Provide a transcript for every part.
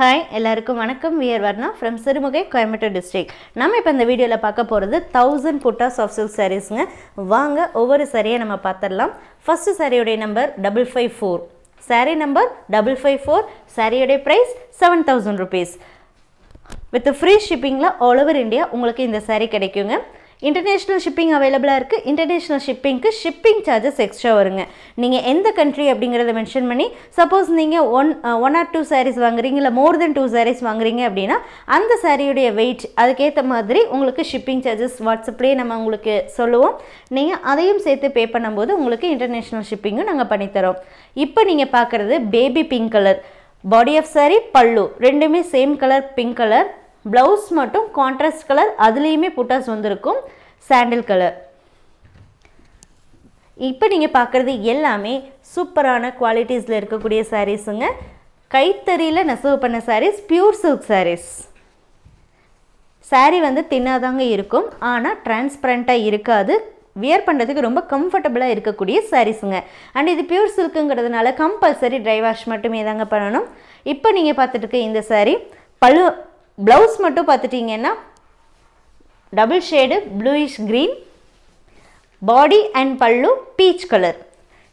Hi எல்லாருக்கும் வணக்கம். We're Varna from Sirumugai Coimbatore district நம்ம இப்போ இந்த வீடியோவில் பார்க்க போகிறது தௌசண்ட் புட்டாஸ் ஆஃப் சில்க் சாரீஸுங்க வாங்க ஒவ்வொரு சாரியை நம்ம பார்த்துடலாம். First சாரியோடைய number double five four sari number double five four சாரியோடைய price seven thousand rupees with free ஷிப்பிங்கில் all over India உங்களுக்கு இந்த சாரீ கிடைக்குங்க. இன்டர்நேஷ்னல் ஷிப்பிங் அவைலபிளாக இருக்குது இன்டர்நேஷ்னல் ஷிப்பிங்க்கு ஷிப்பிங் சார்ஜஸ் எக்ஸ்ட்ரா வருங்க. நீங்கள் எந்த கண்ட்ரி அப்படிங்கிறத மென்ஷன் பண்ணி சப்போஸ் நீங்கள் one one or two saris வாங்குறீங்க இல்லை மோர் தென் டூ சாரீஸ் வாங்குறீங்க அப்படின்னா அந்த சாரியுடைய வெயிட் அதுக்கேற்ற மாதிரி உங்களுக்கு ஷிப்பிங் சார்ஜஸ் வாட்ஸ்அப்லேயே நம்ம உங்களுக்கு சொல்லுவோம். நீங்கள் அதையும் சேர்த்து பே பண்ணும்போது உங்களுக்கு இன்டர்நேஷ்னல் ஷிப்பிங்கும் நாங்கள் பண்ணித்தரோம். இப்போ நீங்கள் பார்க்குறது baby pink colour body of sari பல்லு ரெண்டுமே same colour pink colour blouse மட்டும் கான்ட்ராஸ்ட் கலர் அதுலேயுமே புட்டாஸ் வந்திருக்கும். சாண்டில் கலர் இப்போ நீங்கள் பார்க்குறது எல்லாமே சூப்பரான குவாலிட்டிஸில் இருக்கக்கூடிய சாரீஸுங்க கைத்தறியில் நெசவு பண்ண சாரீஸ் பியூர் சில்க் சாரீஸ் சாரீ வந்து தின்னாதாங்க இருக்கும். ஆனால் டிரான்ஸ்பரண்ட்டாக இருக்காது. வியர் பண்ணுறதுக்கு ரொம்ப கம்ஃபர்டபுளாக இருக்கக்கூடிய சாரீஸுங்க அண்ட் இது பியூர் சில்க்குங்கிறதுனால கம்பல்சரி ட்ரை வாஷ் மட்டுமே தாங்க பண்ணணும். இப்போ நீங்கள் பார்த்துட்டு இருக்க இந்த சாரீ பழு ப்ளவுஸ் மட்டும் பார்த்துட்டிங்கன்னா double shade bluish green body and பல்லு பீச் கலர்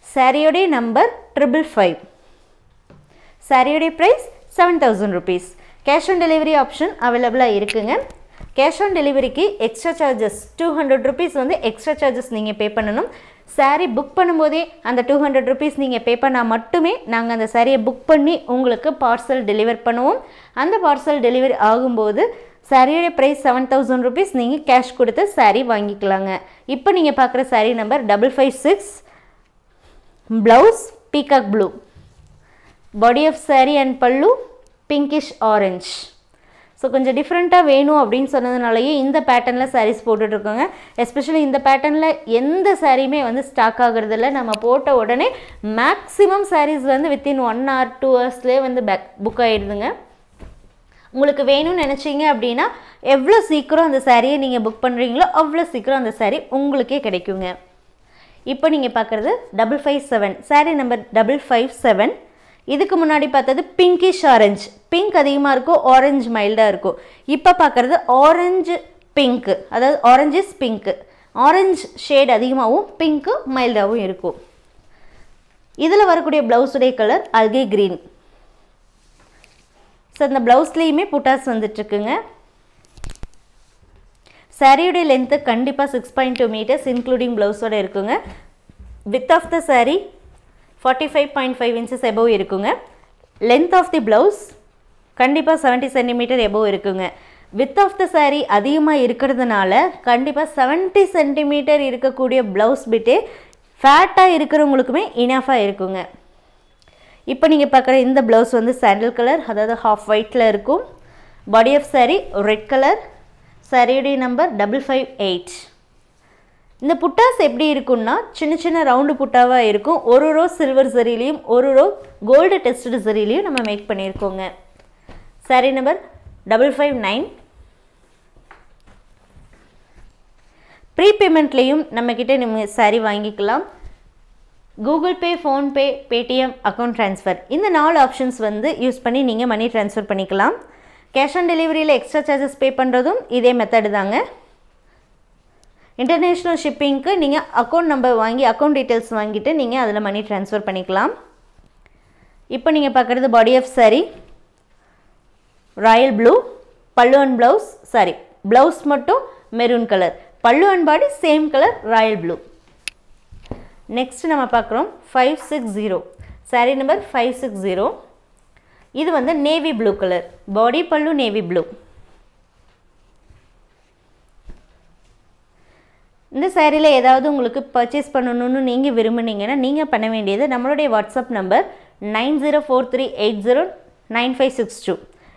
சாரியோடைய number triple five சாரியோடைய price seven thousand rupees cash on delivery option அவைலபிளாக இருக்குங்க. கேஷ் ஆன் டெலிவரிக்கு extra charges two hundred rupees வந்து எக்ஸ்ட்ரா சார்ஜஸ் நீங்கள் பே பண்ணணும். சாரீ புக் பண்ணும்போதே அந்த டூ ஹண்ட்ரட் ருபீஸ் நீங்கள் பே பண்ணால் மட்டுமே நாங்கள் அந்த சாரியை புக் பண்ணி உங்களுக்கு பார்சல் டெலிவர் பண்ணுவோம். அந்த பார்சல் டெலிவரி ஆகும்போது சாரியோடைய ப்ரைஸ் செவன் தௌசண்ட் ருபீஸ் நீங்கள் கேஷ் கொடுத்து சாரீ வாங்கிக்கலாங்க. இப்போ நீங்கள் பார்க்குற sari number double five six blouse peacock blue body of saree and பல்லு பிங்கிஷ் ஆரஞ்ச் ஸோ கொஞ்சம் டிஃப்ரெண்ட்டாக வேணும் அப்படின்னு சொன்னதுனாலயே இந்த பேட்டர்னில் சாரீஸ் போட்டுட்ருக்கோங்க. எஸ்பெஷலி இந்த பேட்டர்னில் எந்த சாரியுமே வந்து ஸ்டாக் ஆகுறதில்ல. நம்ம போட்ட உடனே மேக்ஸிமம் சாரீஸ் வந்து வித்தின் ஒன் ஆர் டூ ஹவர்ஸ்லேயே வந்து பேக் புக் ஆகிடுதுங்க உங்களுக்கு வேணும்னு நினச்சிங்க அப்படின்னா எவ்வளோ சீக்கிரம் அந்த சாரியை நீங்கள் புக் பண்ணுறீங்களோ அவ்வளோ சீக்கிரம் அந்த சாரீ உங்களுக்கே கிடைக்குங்க. இப்போ நீங்கள் பார்க்குறது double five seven sari number double five seven இதுக்கு முன்னாடி பார்த்தது பிங்கிஷ் ஆரஞ்ச் பிங்க் அதிகமாக இருக்கும் ஆரஞ்சு மைல்டாக இருக்கும். இப்போ பார்க்குறது ஆரஞ்சு பிங்க்கு அதாவது orange is pink orange shade அதிகமாகவும் பிங்க்கு மைல்டாகவும் இருக்கும். இதில் வரக்கூடிய ப்ளவுஸுடைய கலர் அல்கே க்ரீன் ஸோ அந்த ப்ளவுஸ்லேயுமே புட்டாஸ் வந்துட்டுருக்குங்க. சாரியுடைய லென்த்து கண்டிப்பாக six point two metres including ப்ளவுஸோட இருக்குங்க. Width of the sari forty five point five inches above இருக்குங்க. லென்த் ஆஃப் தி ப்ளவுஸ் கண்டிப்பாக செவன்ட்டி சென்டிமீட்டர் எபவ் இருக்குங்க. வித் ஆஃப் த சாரீ அதிகமாக இருக்கிறதுனால கண்டிப்பாக செவன்ட்டி சென்டிமீட்டர் இருக்கக்கூடிய ப்ளவுஸ் பிட்டே ஃபேட்டாக இருக்கிறவங்களுக்குமே இனஃபாக இருக்குங்க. இப்போ நீங்கள் பார்க்குற இந்த ப்ளவுஸ் வந்து சாண்டில் கலர் அதாவது ஹாஃப் ஒயிட்டில் இருக்கும். Body of sari red colour சாரியுடைய நம்பர் டபுள் ஃபைவ் எயிட் இந்த புட்டாஸ் எப்படி இருக்கும்னா சின்ன சின்ன ரவுண்டு புட்டாவாக இருக்கும். ஒரு ரோ சில்வர் சரிலையும் ஒரு ரோ கோல்டு டெஸ்டட் சரிலையும் நம்ம make பண்ணியிருக்கோங்க. Sari number double five nine free பேமெண்ட்லேயும் நம்மக்கிட்ட நம்ம சாரி வாங்கிக்கலாம். Google Pay PhonePe Paytm account transfer இந்த நாலு ஆப்ஷன்ஸ் வந்து யூஸ் பண்ணி நீங்கள் மணி ட்ரான்ஸ்ஃபர் பண்ணிக்கலாம். கேஷ் ஆன் டெலிவரியில் எக்ஸ்ட்ரா சார்ஜஸ் பே பண்ணுறதும் இதே மெத்தடு தாங்க. இன்டர்நேஷ்னல் ஷிப்பிங்க்கு நீங்கள் அக்கௌண்ட் நம்பர் வாங்கி அக்கௌண்ட் டீட்டெயில்ஸ் வாங்கிட்டு நீங்கள் அதில் மணி ட்ரான்ஸ்ஃபர் பண்ணிக்கலாம். இப்போ நீங்கள் பார்க்குறது body of saree royal blue பல்லு அண்ட் ப்ளவுஸ் சாரி ப்ளவுஸ் மட்டும் மெரூன் கலர் பல்லு and body same colour royal blue next நம்ம பார்க்குறோம் five six zero sari number five six zero இது வந்து நேவி ப்ளூ கலர் பாடி பல்லு நேவி ப்ளூ இந்த சேரீயில் ஏதாவது உங்களுக்கு பர்ச்சேஸ் பண்ணணும்னு நீங்கள் விரும்புனீங்கன்னா நீங்கள் பண்ண வேண்டியது நம்மளுடைய WhatsApp number nine zero four three eight zero nine five six two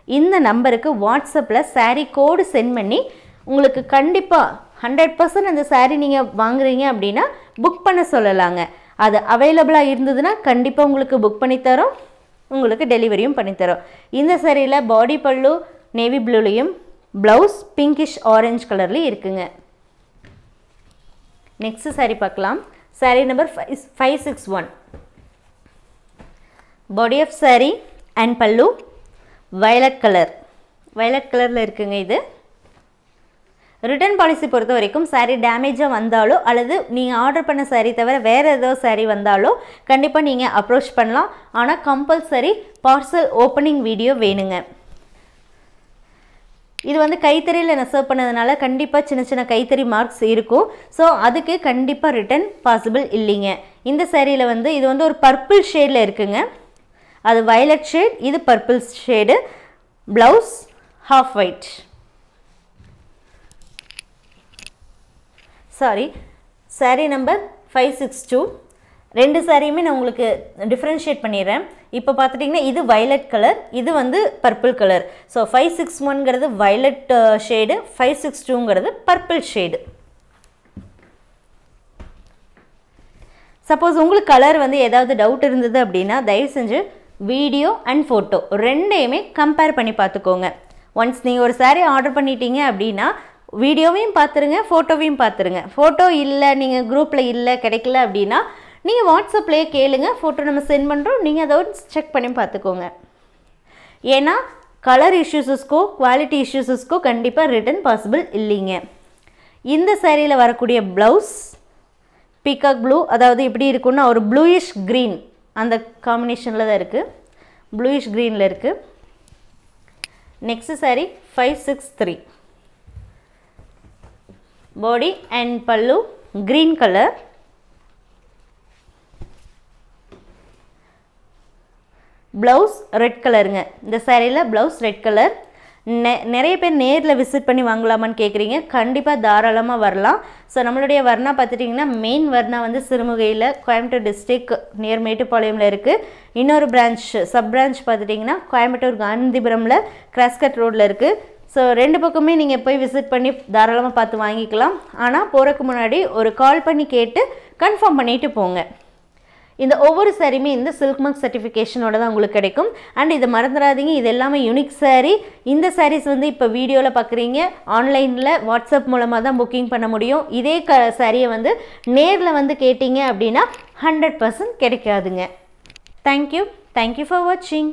இந்த நம்பருக்கு வாட்ஸ்அப்பில் சாரீ கோடு சென்ட் பண்ணி உங்களுக்கு கண்டிப்பாக ஹண்ட்ரட் பர்சன்ட் அந்த சாரீ நீங்கள் வாங்குறீங்க அப்படின்னா புக் பண்ண சொல்லலாங்க. அது அவைலபிளாக இருந்ததுன்னா கண்டிப்பாக உங்களுக்கு புக் பண்ணித்தரோம். உங்களுக்கு டெலிவரியும் பண்ணித்தரோம். இந்த சாரியில் பாடி பல்லு நேவி ப்ளூலேயும் ப்ளவுஸ் பிங்கிஷ் ஆரஞ்சு கலர்லேயும் இருக்குங்க. நெக்ஸ்ட் சாரி பார்க்கலாம். Sari number five five six one body of saree and பல்லு வயலட் கலர் வயலட் கலரில் இருக்குங்க இது. ரிட்டர்ன் பாலிசி பொறுத்த வரைக்கும் சாரீ டேமேஜாக வந்தாலோ அல்லது நீங்கள் ஆர்டர் பண்ண சாரீ தவிர வேறு ஏதோ சாரீ வந்தாலோ கண்டிப்பாக நீங்கள் அப்ரோச் பண்ணலாம். ஆனால் கம்பல்சரி பார்சல் ஓப்பனிங் வீடியோ வேணுங்க. இது வந்து கைத்தறியில் நெசவு பண்ணதுனால கண்டிப்பாக சின்ன சின்ன கைத்தறி மார்க்ஸ் இருக்கும். ஸோ அதுக்கு கண்டிப்பாக ரிட்டன் பாசிபிள் இல்லைங்க. இந்த சேரீயில் வந்து இது வந்து ஒரு பர்பிள் ஷேடில் இருக்குங்க. அது வயலட் ஷேட் இது purple shade blouse half white sari sari number five six two ரெண்டு சாரியுமே நான் உங்களுக்கு டிஃப்ரென்ஷியேட் பண்ணிடுறேன். இப்போ பார்த்துட்டிங்கன்னா இது வயலட் கலர் இது வந்து purple colour so five six ஒன்ங்கிறது violet shade five six டூங்கிறது பர்பிள் ஷேடு சப்போஸ் உங்களுக்கு கலர் வந்து ஏதாவது டவுட் இருந்தது அப்படின்னா தயவு செஞ்சு வீடியோ அண்ட் ஃபோட்டோ ரெண்டையுமே கம்பேர் பண்ணி பார்த்துக்கோங்க. ஒன்ஸ் நீங்கள் ஒரு சாரீ ஆர்டர் பண்ணிட்டீங்க அப்படின்னா வீடியோவையும் பார்த்துருங்க ஃபோட்டோவையும் பார்த்துருங்க. ஃபோட்டோ இல்லை நீங்கள் குரூப்பில் இல்லை கிடைக்கல அப்படின்னா நீங்கள் வாட்ஸ்அப்லேயே கேளுங்க ஃபோட்டோ நம்ம சென்ட் பண்ணுறோம் நீங்கள் அதை செக் பண்ணி பார்த்துக்கோங்க. ஏன்னா கலர் இஷ்யூஸஸ்க்கோ குவாலிட்டி இஷ்யூஸஸ்க்கோ கண்டிப்பாக ரிட்டன் பாசிபிள் இல்லைங்க. இந்த சேரீயில் வரக்கூடிய ப்ளவுஸ் பீகாக் ப்ளூ அதாவது எப்படி இருக்குன்னா ஒரு ப்ளூயிஷ் க்ரீன் அந்த காம்பினேஷனில் தான் இருக்குது ப்ளூயிஷ் க்ரீனில் இருக்குது next sari five six three body and பல்லு க்ரீன் கலர் ப்ளவுஸ் ரெட் கலருங்க இந்த சேரீயில் ப்ளவுஸ் ரெட் கலர் நெ நிறைய பேர் நேரில் விசிட் பண்ணி வாங்கலாமான்னு கேட்குறீங்க கண்டிப்பாக தாராளமாக வரலாம். ஸோ நம்மளுடைய வர்ணா பார்த்துட்டிங்கன்னா மெயின் வர்ணா வந்து சிறுமுகையில் கோயம்புத்தூர் டிஸ்ட்ரிக் நியர் மேட்டுப்பாளையமில் இருக்குது இன்னொரு பிரான்ச் சப் பிரான்ச் பார்த்துட்டிங்கன்னா கோயம்புத்தூர் காந்திபுரமில் கிராஸ்கட் ரோட்டில் இருக்குது ஸோ ரெண்டு பக்கமே நீங்கள் போய் விசிட் பண்ணி தாராளமாக பார்த்து வாங்கிக்கலாம். ஆனால் போகிறதுக்கு முன்னாடி ஒரு கால் பண்ணி கேட்டு கன்ஃபார்ம் பண்ணிவிட்டு போங்க. இந்த ஒவ்வொரு சாரியுமே இந்த சில்க் மார்க் சர்டிஃபிகேஷனோட தான் உங்களுக்கு கிடைக்கும். அண்ட் இதை மறந்துடாதீங்க இது எல்லாமே யூனிக் சாரீ இந்த சாரீஸ் வந்து இப்போ வீடியோவில் பார்க்குறீங்க ஆன்லைனில் வாட்ஸ்அப் மூலமாக தான் புக்கிங் பண்ண முடியும். இதே க சாரியை வந்து நேரில் வந்து கேட்டிங்க அப்படின்னா ஹண்ட்ரட் பர்சன்ட் கிடைக்காதுங்க. Thank you thank you for வாட்சிங்